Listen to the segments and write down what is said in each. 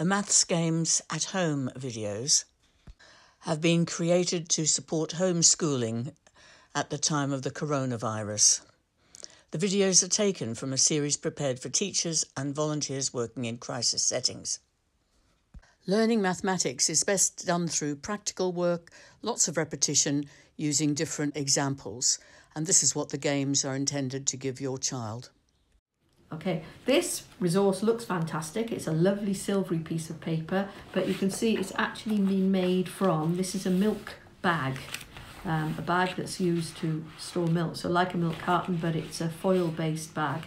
The Maths Games at Home videos have been created to support homeschooling at the time of the coronavirus. The videos are taken from a series prepared for teachers and volunteers working in crisis settings. Learning mathematics is best done through practical work, lots of repetition using different examples, and this is what the games are intended to give your child. Okay, this resource looks fantastic. It's a lovely silvery piece of paper, but you can see it's actually been made from, this is a milk bag um, a bag that's used to store milk. So like a milk carton, but it's a foil-based bag.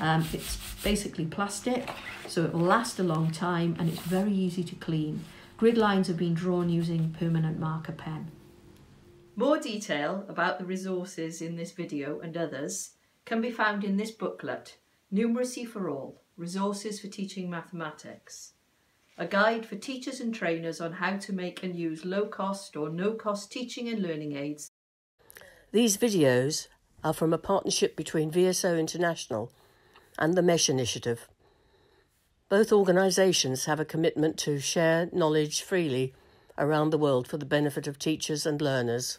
Um, it's basically plastic, so it will last a long time and it's very easy to clean. Grid lines have been drawn using permanent marker pen. More detail about the resources in this video and others can be found in this booklet, Numeracy for All, Resources for Teaching Mathematics a guide for teachers and trainers on how to make and use low-cost or no-cost teaching and learning aids. These videos are from a partnership between VSO International and the MESH Initiative. Both organisations have a commitment to share knowledge freely around the world for the benefit of teachers and learners.